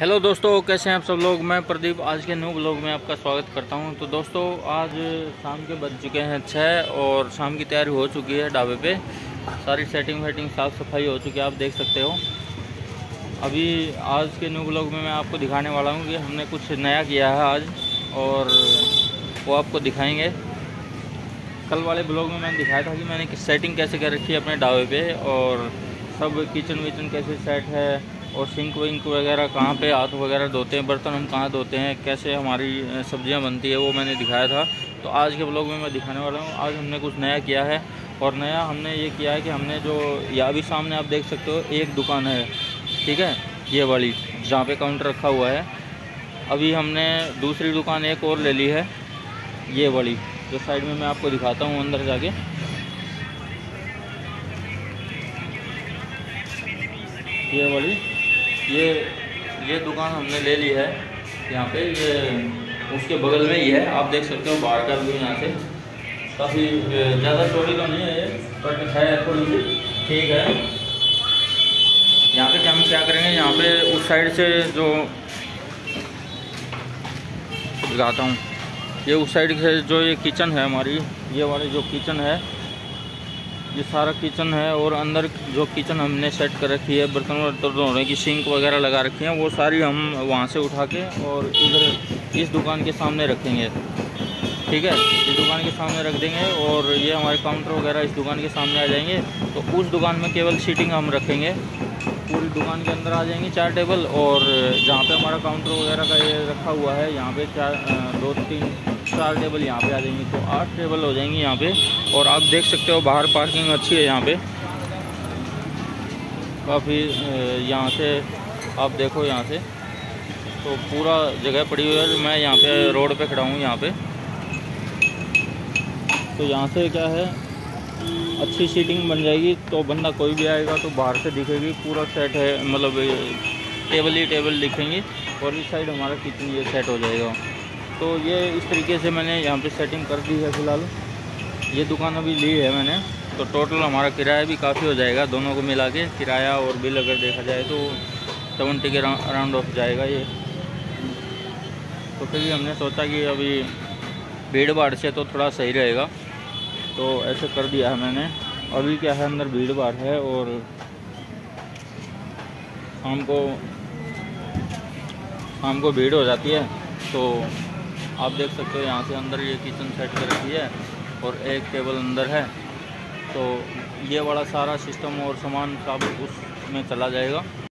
Hello दोस्तों, कैसे हैं आप सब लोग? मैं प्रदीप, आज के न्यू ब्लॉग में आपका स्वागत करता हूँ। तो दोस्तों, आज शाम के बज चुके हैं छः और शाम की तैयारी हो चुकी है ढाबे पे। सारी सेटिंग वेटिंग साफ़ सफ़ाई हो चुकी है, आप देख सकते हो। अभी आज के न्यू ब्लॉग में मैं आपको दिखाने वाला हूँ कि हमने कुछ नया किया है आज, और वो आपको दिखाएँगे। कल वाले ब्लॉग में मैंने दिखाया था कि मैंने सेटिंग कैसे कर रखी है अपने ढाबे पर और सब किचन विचन कैसे सेट है और सिंक विंक वगैरह कहाँ पे हाथ वगैरह धोते हैं, बर्तन हम कहाँ धोते हैं, कैसे हमारी सब्ज़ियाँ बनती है, वो मैंने दिखाया था। तो आज के ब्लॉग में मैं दिखाने वाला हूँ। आज हमने कुछ नया किया है और नया हमने ये किया है कि हमने जो, या भी सामने आप देख सकते हो, एक दुकान है, ठीक है? ये वाली, जहाँ पे काउंटर रखा हुआ है। अभी हमने दूसरी दुकान एक और ले ली है, ये वाली, जो साइड में मैं आपको दिखाता हूँ अंदर जाके। ये वाली ये ये दुकान हमने ले ली है। यहाँ पे ये, उसके बगल में ही है। आप देख सकते हो बाहर का व्यू यहाँ से। काफ़ी ज़्यादा चौड़ी तो नहीं है ये बट है थोड़ी सी। ठीक है। यहाँ पे क्या हम क्या करेंगे? यहाँ पे उस साइड से जो, दिखाता हूँ। ये उस साइड से जो ये किचन है हमारी, ये वाली जो किचन है ये सारा किचन है और अंदर जो किचन हमने सेट कर रखी है, बर्तन वर्तन धोने की सिंक वगैरह लगा रखी है, वो सारी हम वहाँ से उठा के और इधर इस दुकान के सामने रखेंगे। ठीक है? इस दुकान के सामने रख देंगे और ये हमारे काउंटर वगैरह इस दुकान के सामने आ जाएँगे। तो उस दुकान में केवल सीटिंग हम रखेंगे। पूरी दुकान के अंदर आ जाएँगे चार टेबल और जहाँ पे हमारा काउंटर वगैरह का ये रखा हुआ है, यहाँ पे चार दो, तीन, चार टेबल यहाँ पे आ जाएँगे। तो आठ टेबल हो जाएँगी यहाँ पे और आप देख सकते हो बाहर पार्किंग अच्छी है यहाँ पे। काफ़ी यहाँ से आप देखो यहाँ से। तो पूरा जगह पड़ी हुई है मैं यहाँ पे रोड पे खड़ा हूँ यहाँ पे। तो यहाँ से क्या है अच्छी सीटिंग बन जाएगी तो बंदा कोई भी आएगा तो बाहर से दिखेगी, पूरा सेट है मतलब टेबल ही टेबल दिखेंगी, और इस साइड हमारा किचन ये सेट हो जाएगा। तो ये इस तरीके से मैंने यहाँ पे सेटिंग कर दी है फ़िलहाल। ये दुकान अभी ली है मैंने तो टोटल हमारा किराया भी काफ़ी हो जाएगा, दोनों को मिला के किराया और बिल अगर देखा जाए तो सेवेंटी के अराउंड ऑफ़ जाएगा ये। तो फिर भी हमने सोचा कि अभी भीड़ भाड़ से तो थोड़ा सही रहेगा। तो ऐसे कर दिया है मैंने। अभी क्या है, अंदर भीड़ भाड़ है और शाम को शाम को भीड़ हो जाती है। तो आप देख सकते हो यहाँ से अंदर ये किचन सेट कर रखी है और एक टेबल अंदर है। तो ये वाला सारा सिस्टम और सामान सब उसमें चला जाएगा।